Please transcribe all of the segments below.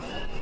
Ne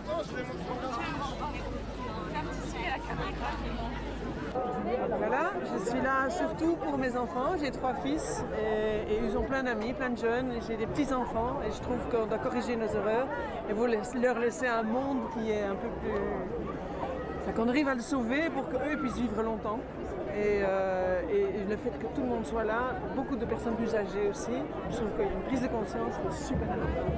attends, je vais Voilà, je suis là surtout pour mes enfants. J'ai trois fils et, ils ont plein d'amis, plein de jeunes. J'ai des petits-enfants et je trouve qu'on doit corriger nos erreurs et vous leur laisser un monde qui est un peu plus... Qu'on arrive à le sauver pour qu'eux puissent vivre longtemps. Et, euh, et- et le fait que tout le monde soit là, beaucoup de personnes plus âgées aussi, je trouve qu'il y a une prise de conscience super importante.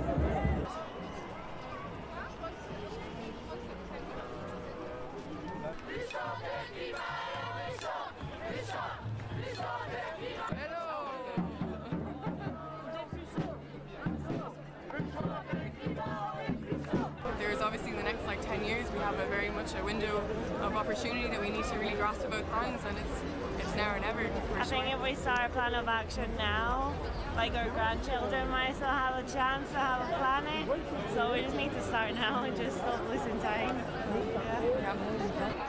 We have a very much a window of opportunity that we need to really grasp both hands and it's it's now or never I sure. think if we start a plan of action now, like our grandchildren might still have a chance to have a planet. So we just need to start now and just stop losing time. Yeah. Yeah.